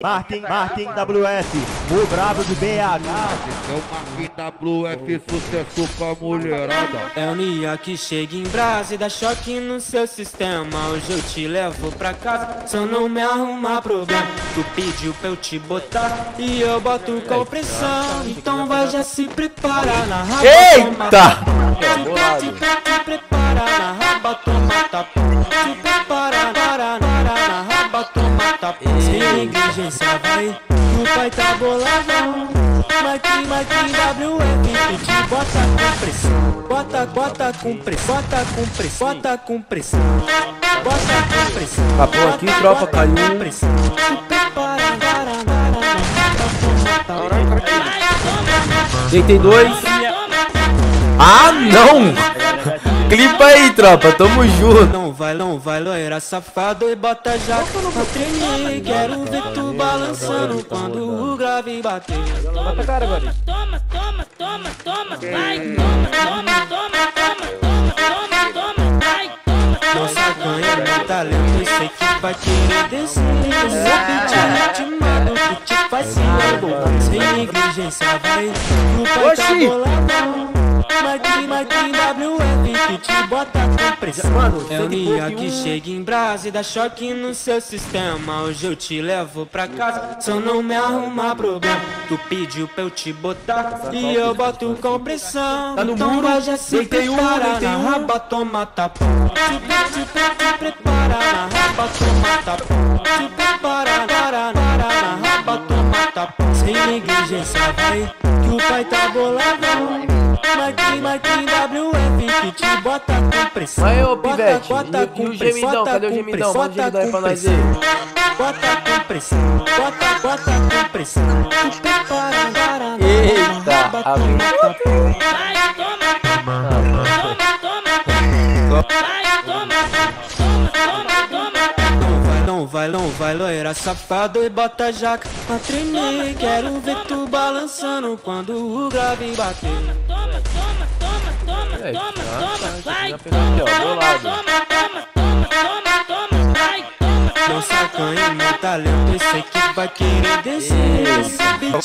Martin, Martin WF, o brabo do BH. É o Marquinhos WF, sucesso com a mulherada. É o Nia que chega em brasa e dá choque no seu sistema. Hoje eu te levo pra casa, só não me arrumar problema. Tu pediu pra eu te botar e eu boto com pressão. Então vai já se preparar na raba. Eita! Te, te, te, te prepara na raba, toma tapa. Tapa. Sem negligência vai, o pai tá boladão. Marquinhos, Marquinhos WF, tu te bota com pressão. Bota, bota com pressão, bota com pressão, bota com pressão. Bota com pressão. Acabou aqui, bota, tropa, caiu. Deitei dois. Ah, não! Clipa aí, tropa, tamo junto. Não vai, não vai, loira safado e bota já pra tremer. Quero ver tu balançando quando o grave bater. Bota cara agora. Toma, toma, toma, toma, vai, toma, toma, toma, toma, toma, toma, toma, vai, toma, Nossa ganha meu talento, eu sei que vai querer descer. Esse beat ritmado que te faz se. Sem negligência vai, o pai tá boladão. Marquinhos WF que te bota com pressão. Mano, É o Nia que chega em brasa e dá choque no seu sistema. Hoje eu te levo pra casa, só não me arrumar problema. Tu pediu pra eu te botar e eu boto com pressão. Tá no então muro, vai já se prepara na raba, toma tapão. Te, te, te, te prepara na raba, toma tapão. Te prepara, para, para, na raba, toma tapão. Sem negligência vai, que o pai tá boladão. Marquinhos, Marquinhos WF que te bota com pressão. Aí, ô, Bota, Pivete, bota e- com e o pressão, gemidão? bota Cadê o com gemidão? Manda o gemidão aí bota pra com nós pressão. Bota com pressão, bota, bota com pressão. Eita, a toma vida. vai, toma, toma, toma, vai, toma, toma, toma, toma. Não vai, não vai, não vai, loira safado e bota jaca pra tremer. Quero ver tu balançando quando o grave bater. Toma, toma, toma, toma, É, toma, tá, toma, tá, vai, já pegou aqui, ó, do toma, lado. toma, toma, toma, toma, toma, vai, toma, Não sacanha meu talento, eu sei que vai querer descer. Esse beat